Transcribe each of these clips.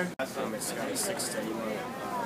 Okay. Um, it's got a six to eight month uh,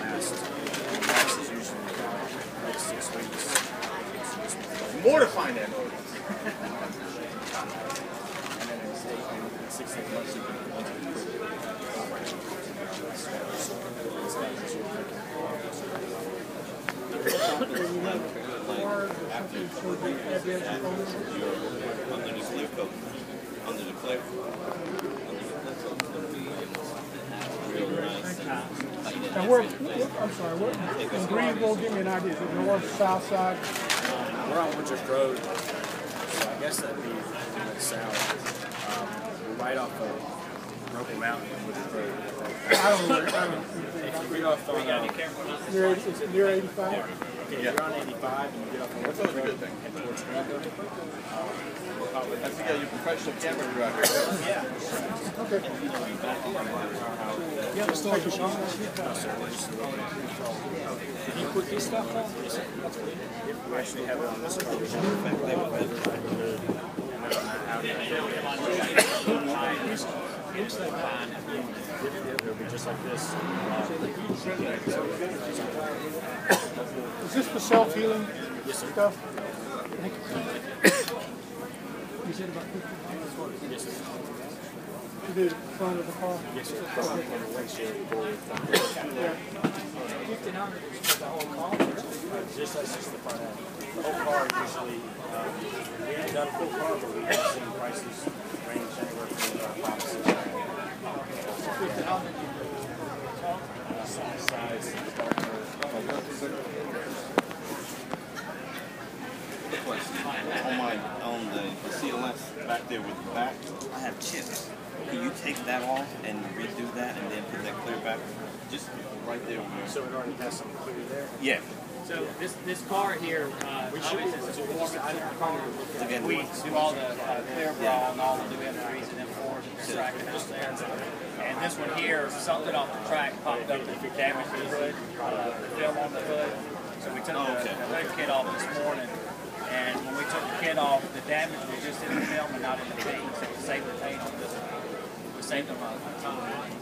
last. The last is usually about like six weeks. Mortifying that. And then it's eight, in six to eight months you can once you under the clear coat, under the clear. Real nice and tight. And where, I'm sorry, what, in Greenville, give me an idea, is it north, south side? We're on Winchester Road, so I guess that'd be south. Um, right off of Roper Mountain and Winchester Road. I don't know, I don't, If you get off on, um, near, eighty- is it near eighty-five? okay, if you're on 85 and you get off on That's always a Road good thing. and towards Greenville, I see you got your professional camera crew out here. Okay. Yeah, let's take a shot. Can you put this stuff on? Yes. We actually have it on this program. It'll be just like this. Is this the self-healing Yes, sir. stuff? You said about fifty, Yes, sir. you it front of the car? Yes, sir. From on the windshield hundred the whole car? Just that's just the front end. The whole car usually, um, we haven't done a full car, but we have seen prices range anywhere from uh, five to six grand. Fifteen hundred. Size. On my, on the, the CLS back there with the back, I have chips. Can you take that off and redo that and then put that clear back? Just right there. So it already has some clear there. Yeah. So this, this car here, uh, obviously it's a performance. We do all the uh, clear bra and all the new M3s and M4s and they're tracking out there. And this one here, something off the track popped up that damaged the hood, uh, the film on the hood. So we took Oh, the, okay. the hood kit off this morning. And when we took the kit off, the damage was just in the film and not in the paint. So we saved the paint on this one. We saved them a a ton of money.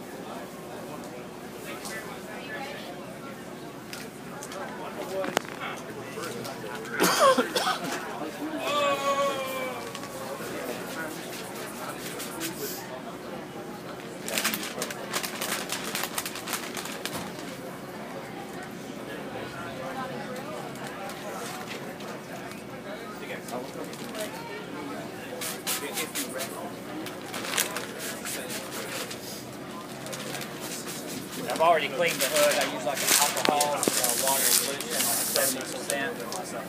Already cleaned the hood. I use like an alcohol, uh, water solution, like seventy percent.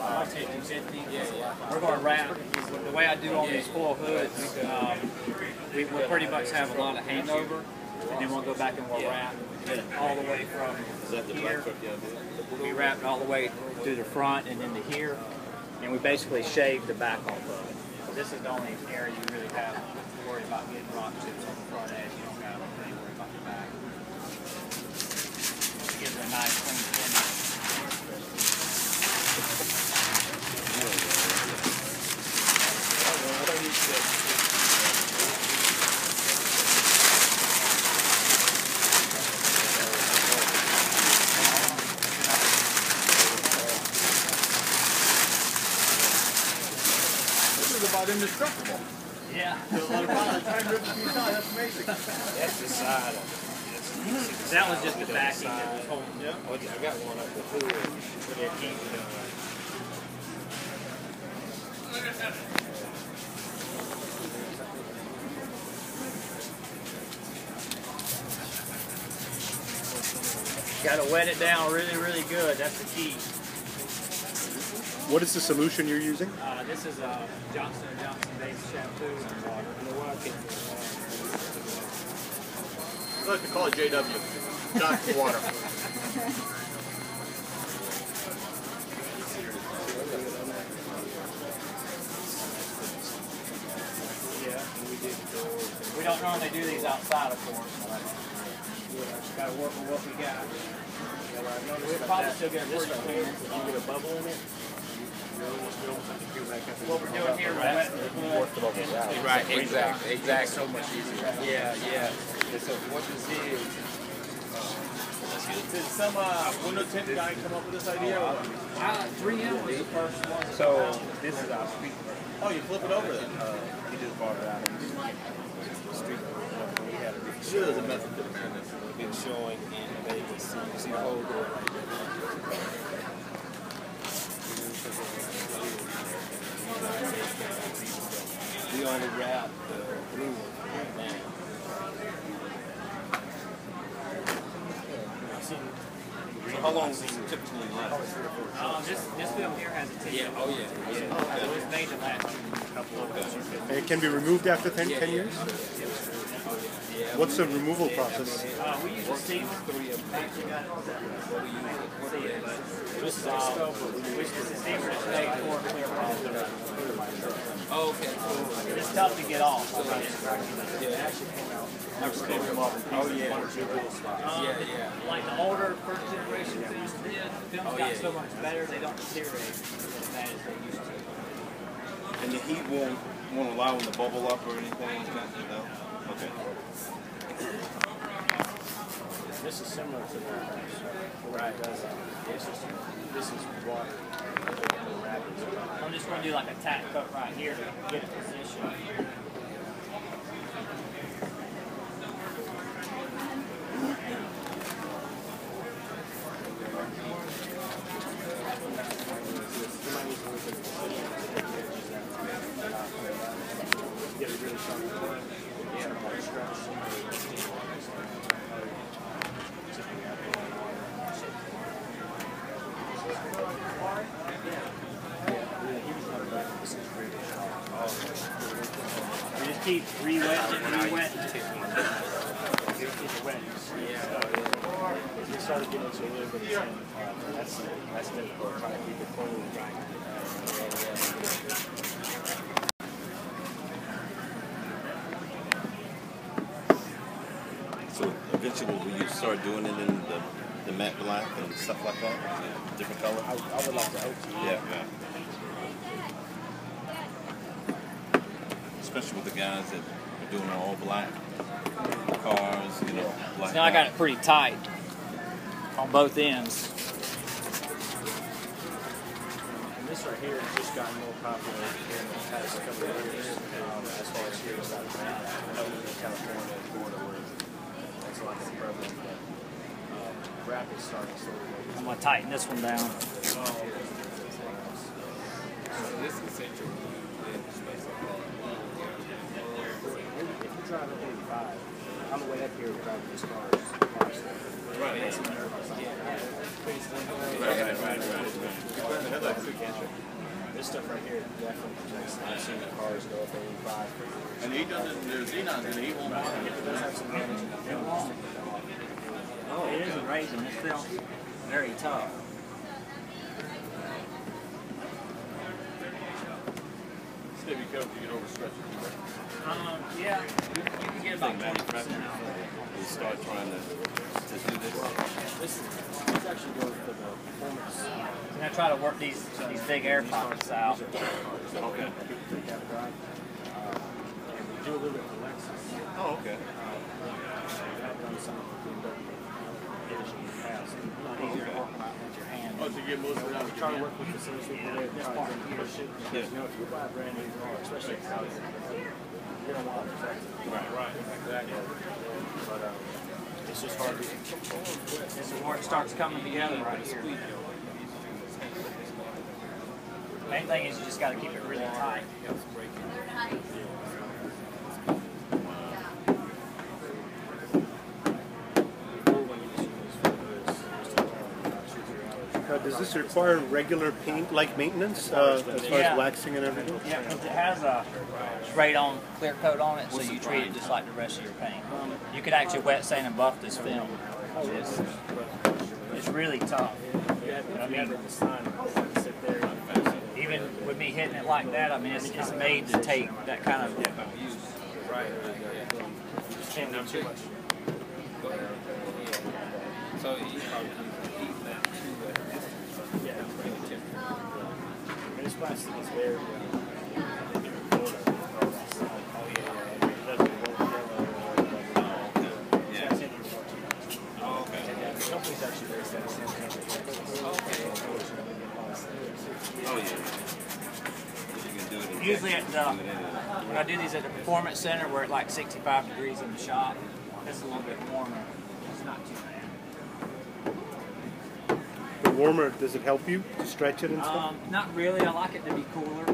Uh, 50 We're going to wrap. The way I do on these full hoods, um, we will pretty much have a lot of hangover, and then we'll go back and we'll wrap all the way from Is that the here. black truck you have there? We wrap it all the way through the front and then to here, and we basically shave the back off of it. So this is the only area you really have to worry about getting rock chips on the front edge. You don't have to worry about the back. A nice clean finish. This is about indestructible. Yeah. That's amazing. That's the side of it. That was just the backing that was holding it. Oh, yeah, I got one up the hood for that heat. uh, Got to wet it down really, really good. That's the key. What is the solution you're using? Uh, this is uh, Johnson & Johnson based shampoo and water. I like to call it JW. Johnson Water. Yeah, we don't normally do these outside, of course. But Got to work with what we got. We'll probably still get a pretty clean. get a bubble in it. What we're doing here, we're wetting the hood. Right, exactly, exactly. So much easier. Yeah, yeah. So what this is, did some uh, window tint guy come up with this idea? Or? Uh, 3M was the first one. So this is our street. Oh, you flip it over then. Uh, he just bought it out of the street. We had a big, there's a method to the madness. big showing in Vegas. You see the whole door. We only wrap the blue one now. So how long does it typically last? Um, this, this film here has a 10 Yeah, oh yeah. yeah. So it's made to last a couple of years. And it can be removed after 10, 10 years? What's the removal process? Uh, we use a steamer. Actually got it. This is all, which is a steamer that's made for clear product. Oh, okay. It's tough to get off. Oh yeah. Um, Yeah, yeah. Like the older first generation that used to be, films Oh, got yeah, so much better, they don't deteriorate as bad as they used to. And the heat won't won't allow them to bubble up or anything like that? No? Okay. This is similar to the right. Does, uh, this is this is water. I'm just gonna do like a tack cut right here to get it positioned. Keep re-wetting it, re-wetting it. Keep it wet. Yeah. You started getting into a little bit of sand. That's that's difficult. Trying to keep it cold and dry. So eventually will you start doing it in the, the matte black and stuff like that? Different color? I, I would like to hope to. Yeah, yeah. Especially with the guys that are doing all black cars, you know, black. Now I got it pretty tight on both ends. And this right here has just gotten more popular in the past couple of years. Um, as far as here in South Carolina, I know in California, Florida, where that's like a prevalent, but um, wrap is starting slowly. I'm gonna tighten this one down. So this is central. If you drive an 85, on the way up here driving this car, Right, right, right, right, right. This stuff right here definitely projects. I've seen the cars go up 85. And he doesn't, there's Xenon and he won't mind. It does have some. Oh, it is a raisin. This film very tough. Stay be careful, you get overstretched. Um, yeah, you, you can get about 20% out. We start trying to, to do this. This, this actually goes for the performance. I'm gonna try to work these these big air pockets out. Okay. Uh, do a little bit for Lexus. Oh, okay. I've done some of the BMW edition in the past. A lot easier to walk around with your hand. Oh, to get most of it out. Try to work with the sales people there. Try to push it. Because, you know, if you buy a brand new car, especially if it's out here, you don't want to protect it. Right, right, exactly. But um, it's just hard to. This is where it starts coming together right here. Main thing is you just gotta keep it really tight. Before when you just use for this, just to turn about two, three hours. Uh, does this require regular paint-like maintenance uh, as far Yeah. as waxing and everything? Yeah, because it has a straight on clear coat on it, so you treat it just like the rest of your paint. You could actually wet sand and buff this film. It's, it's really tough. You have, if you have it in the sun, you sit there and Even with me hitting it like that, I mean, it's, it's made to take that kind of Right. Yeah. can't do too much. So you probably spots in is area. Company's actually based out of San Antonio. Okay. Oh yeah. Usually at the, when I do these at the performance center, where it's like 65 degrees in the shop. It's a little bit warmer. It's not too bad warmer, does it help you to stretch it and stuff? Um, not really. I like it to be cooler.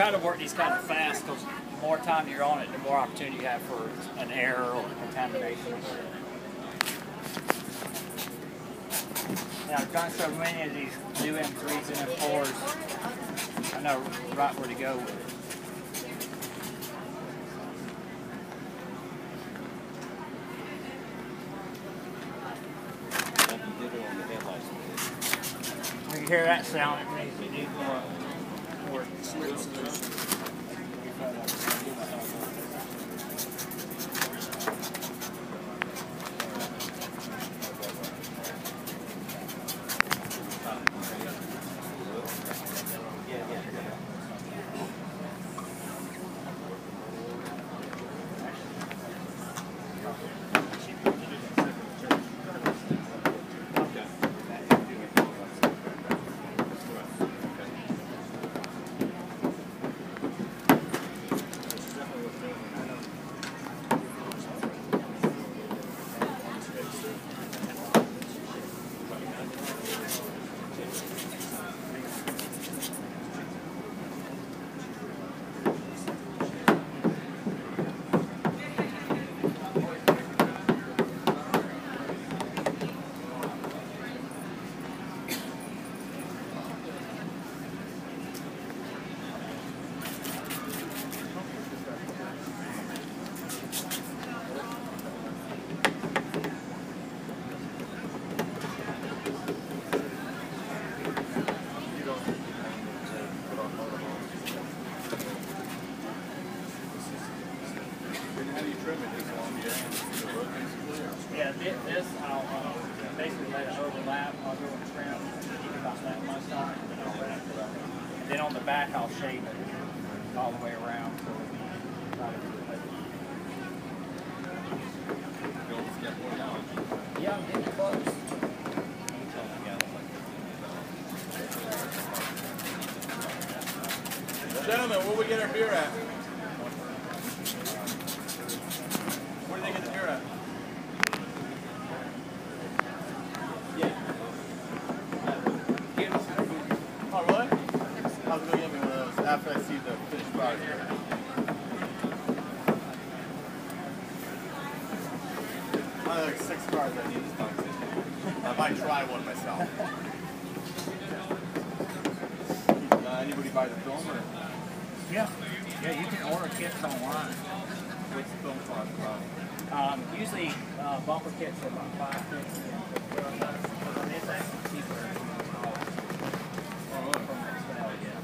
Kind of work these kind of fast because the more time you're on it, the more opportunity you have for an error or contamination. Now, I've got so many of these new M3s and M4s. I know right where to go with it. You hear that sound, it means it needs more sweet solution. gentlemen, where we get our beer at? Are about five fifty. It's actually cheaper. Oh, really? from Xpel, yeah.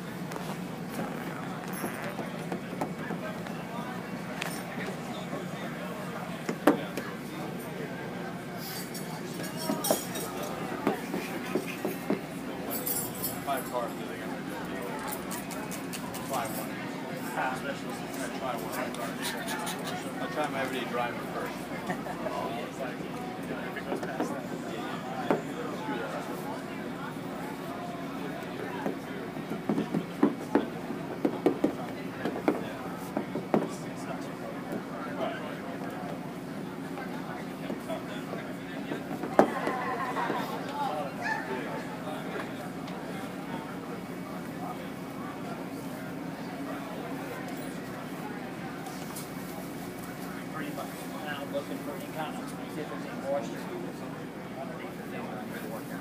Five cars, I think I'm gonna do. Buy one. Especially since I try one. I try my everyday driving first. Pretty much now looking for any kind of, see if there's any moisture underneath the thing that I'm working.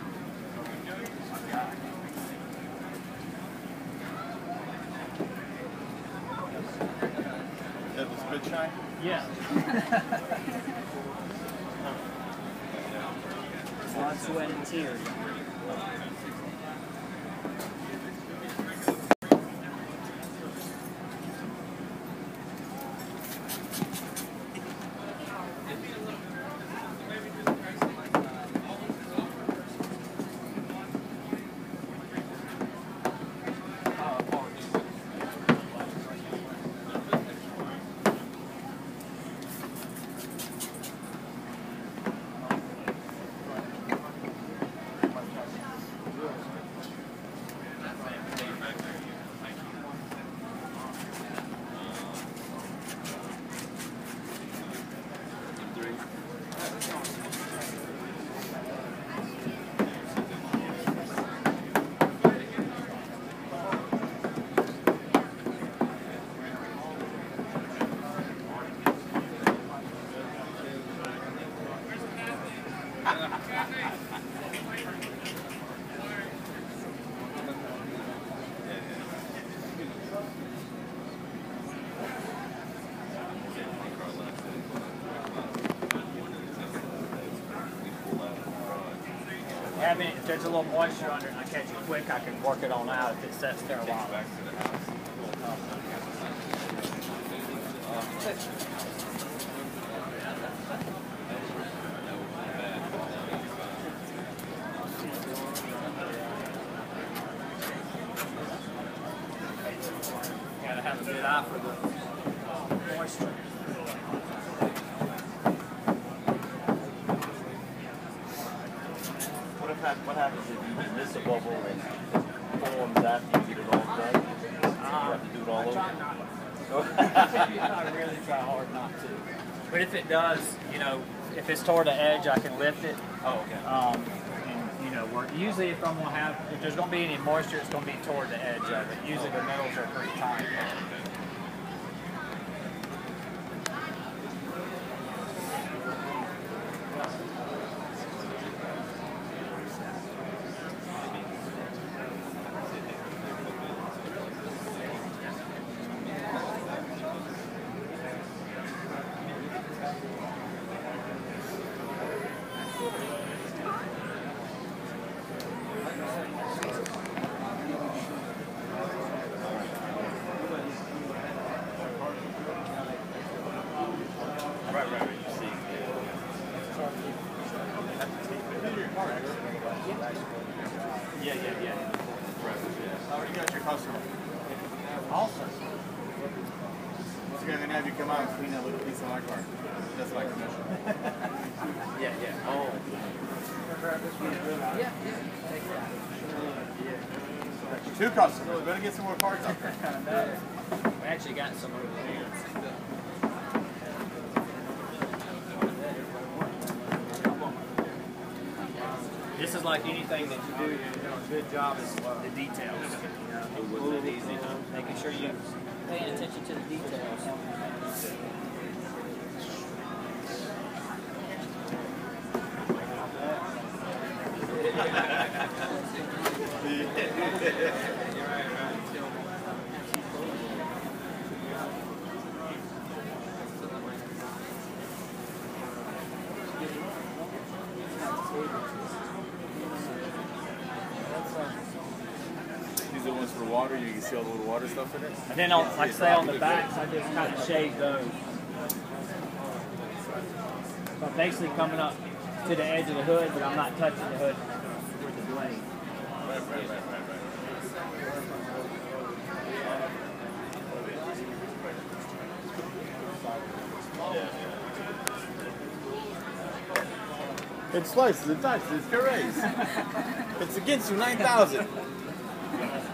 That was good shine? Yeah. Blood, sweat, and tears. Yeah, I mean, if there's a little moisture under and I catch it quick, I can work it on out if it sets there a while. Gotta have a good eye for the moisture. What if hap- what happens if you miss a bubble and forms after you get it all done? You have to do it all over. I really try hard not to. But if it does, you know, if it's toward the edge, I can lift it. Oh, okay. Um, and, you know, work. Usually, if I'm gonna have, if there's gonna be any moisture, it's gonna be toward the edge of it. Usually, the middles are pretty tight. I already customer. Awesome. So I'm gonna have you come out and clean that little piece of my car. That's my commission. Yeah, yeah. Oh. Two customers. Better get some more parts out there. We actually got some over there. This is like anything that you do, you're doing a good job is the details. You know, making sure you paying attention to the details. These are the ones for water. You can see all the little water stuff in it. And then on, like say on the backs, I just kind of shade those. So I'm basically coming up to the edge of the hood, but I'm not touching the hood with the blade. Right, right, right, right, right. It's slices, it dice, it's carrots. it's against you, 9,000.